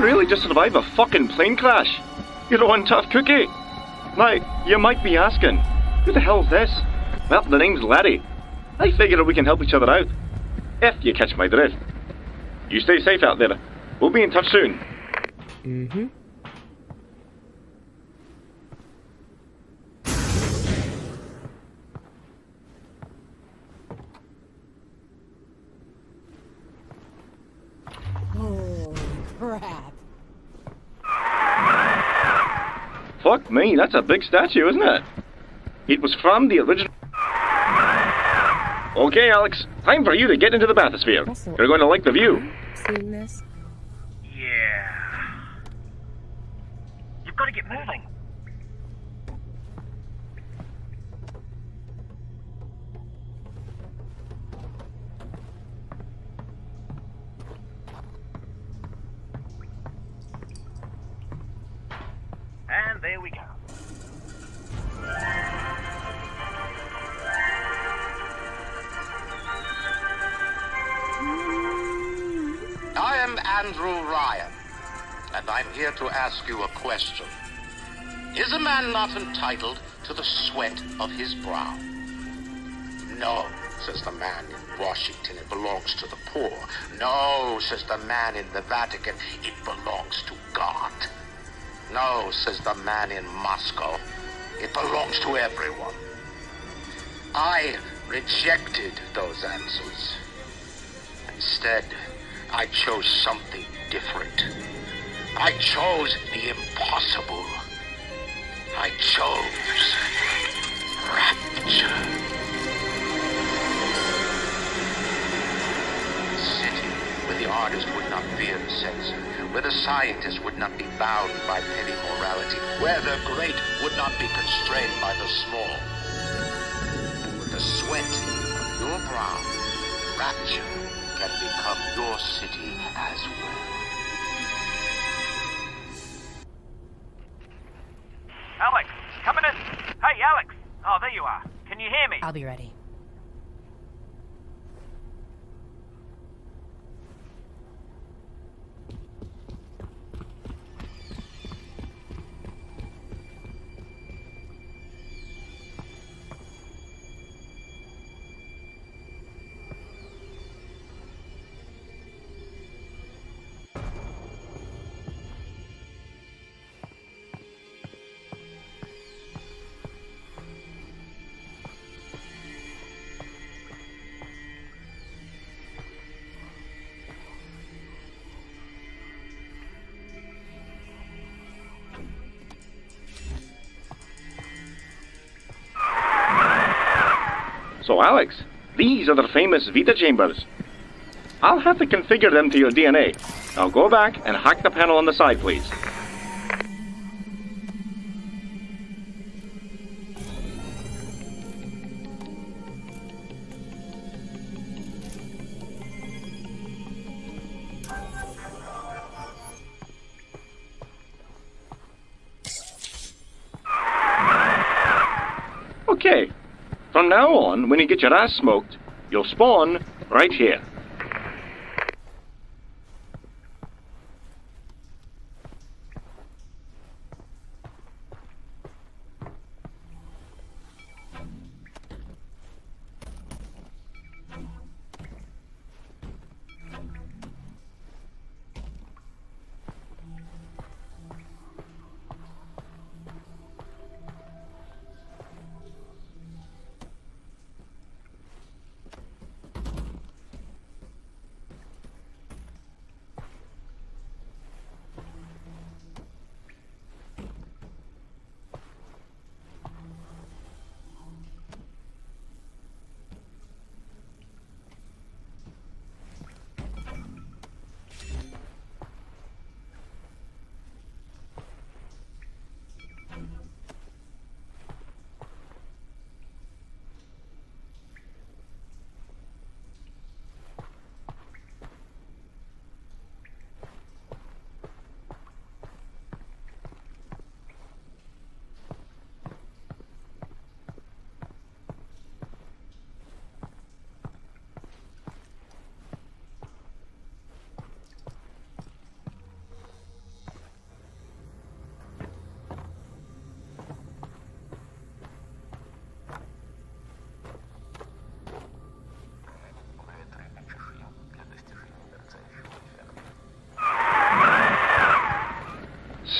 Really just survive a fucking plane crash? You're one tough cookie. Now, you might be asking, who the hell's this? Well, the name's Larry. I figure we can help each other out. If you catch my drift. You stay safe out there. We'll be in touch soon. Mm-hmm. Me, that's a big statue, isn't it? It was from the original. Okay, Alyx, time for you to get into the bathysphere. Also- You're going to like the view. Seeing this? Yeah. You've got to get moving. And there we go. Am Andrew Ryan, and I'm here to ask you a question. Is a man not entitled to the sweat of his brow? No, says the man in Washington, it belongs to the poor. No, says the man in the Vatican, it belongs to God. No, says the man in Moscow, it belongs to everyone. I rejected those answers. Instead, I chose something different. I chose the impossible. I chose rapture. A city where the artist would not fear the censor, where the scientist would not be bound by petty morality, where the great would not be constrained by the small. With the sweat of your brow, rapture can become your city as well. Alyx, coming in. Hey, Alyx. Oh, there you are. Can you hear me? I'll be ready. So, Alyx, these are the famous Vita chambers. I'll have to configure them to your DNA. Now go back and hack the panel on the side, please. From now on, when you get your ass smoked, you'll spawn right here.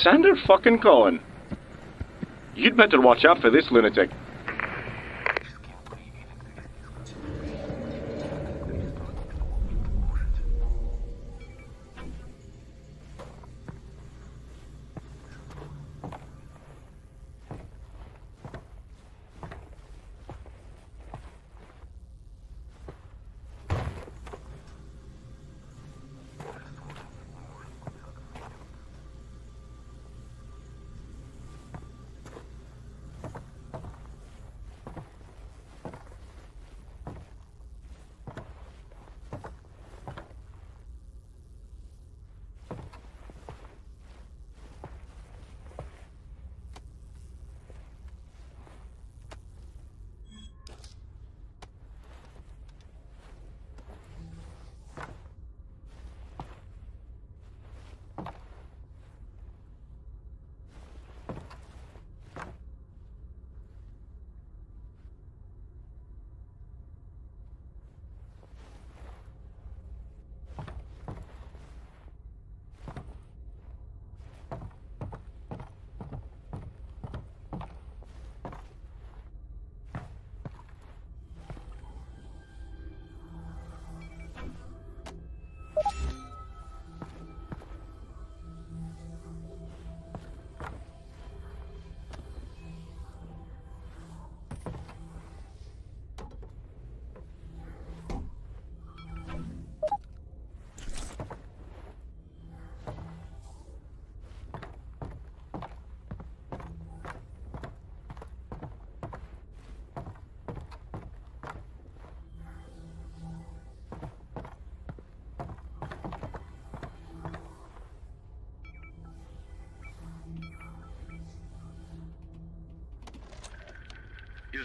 Sander fucking Cohen. You'd better watch out for this lunatic.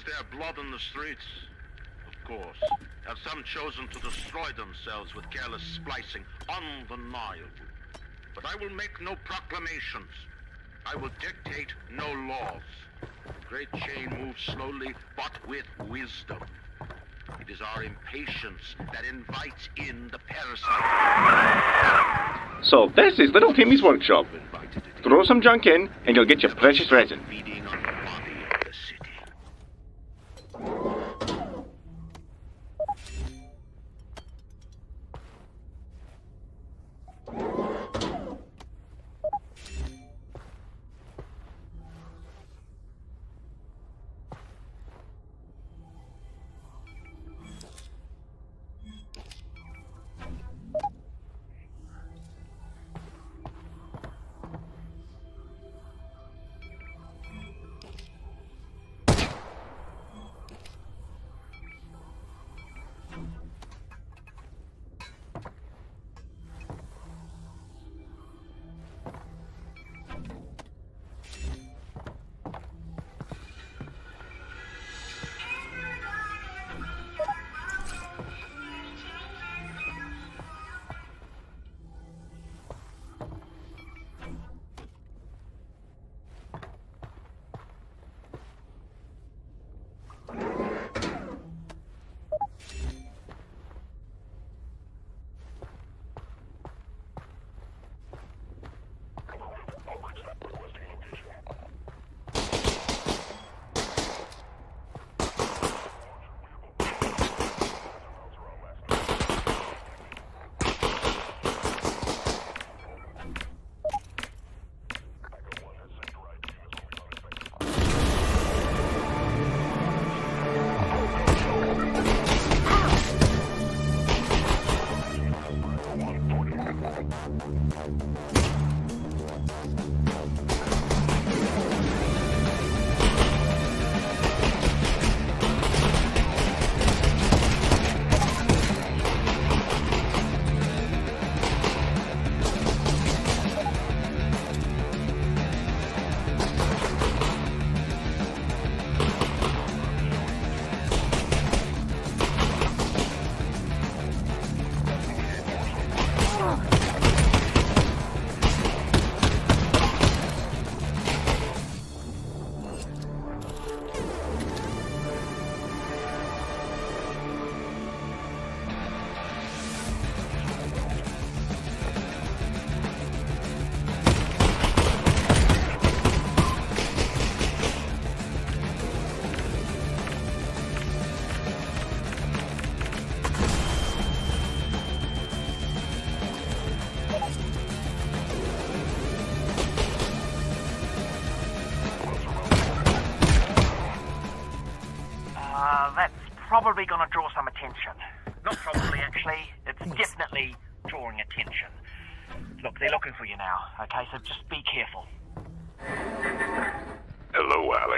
There blood in the streets? Of course. Have some chosen to destroy themselves with careless splicing? Undeniable. But I will make no proclamations. I will dictate no laws. The great chain moves slowly, but with wisdom. It is our impatience that invites in the parasite. So this is Little Timmy's workshop. Invited it in. Throw some junk in, and you'll get your precious resin.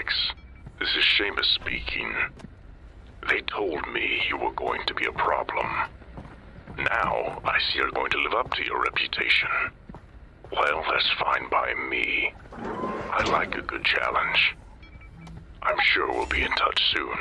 Alyx. This is Seamus speaking. They told me you were going to be a problem. Now, I see you're going to live up to your reputation. Well, that's fine by me. I like a good challenge. I'm sure we'll be in touch soon.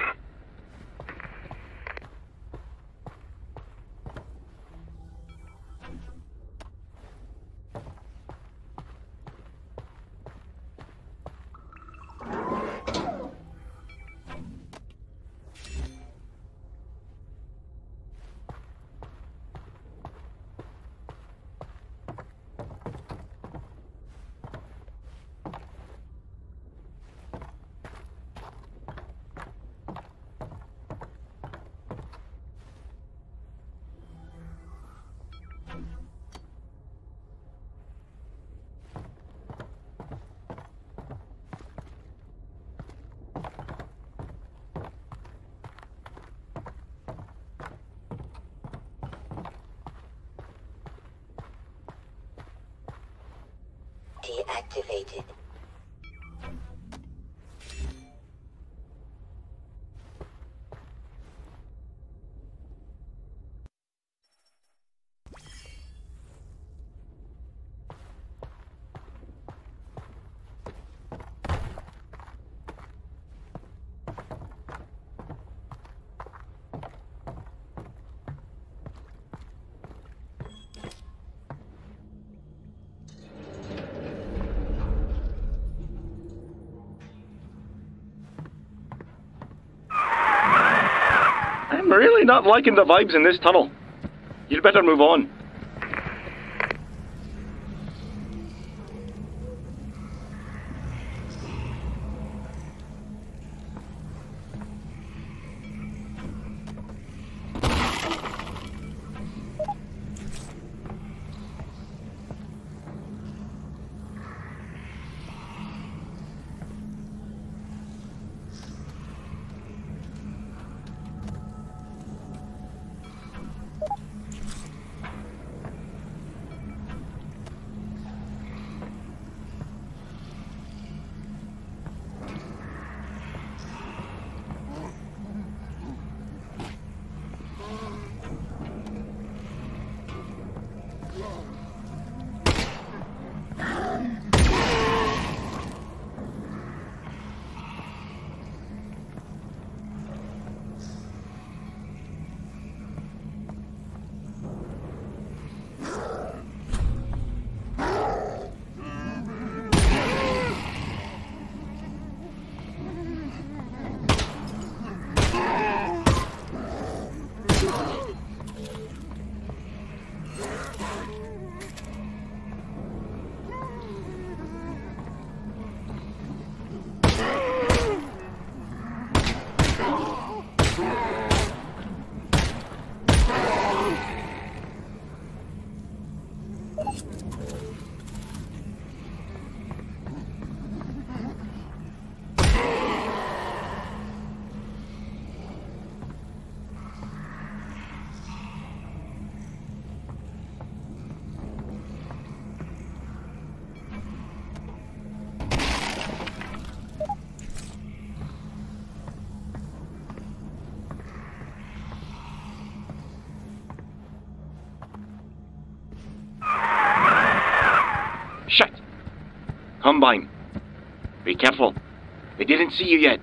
Deactivated. I'm really not liking the vibes in this tunnel. You'd better move on. Combine. Be careful. They didn't see you yet.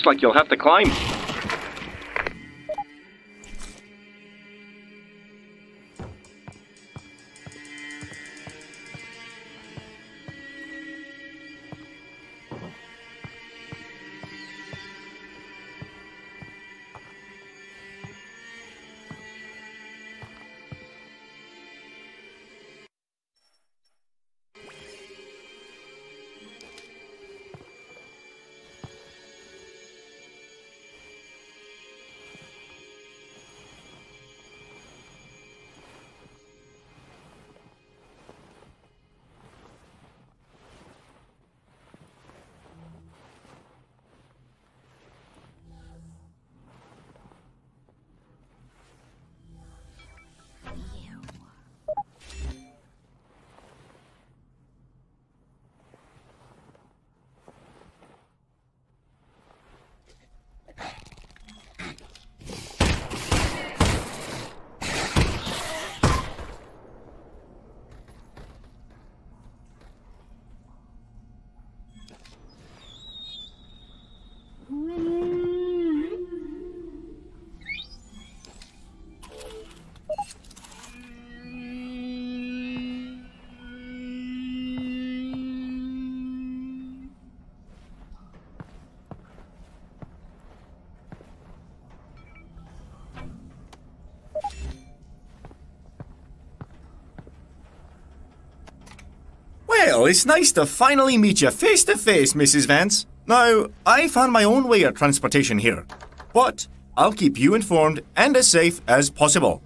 Looks like you'll have to climb. Well, it's nice to finally meet you face to face, Mrs. Vance. Now, I found my own way of transportation here, but I'll keep you informed and as safe as possible.